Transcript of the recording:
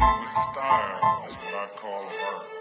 With style, is what I call her.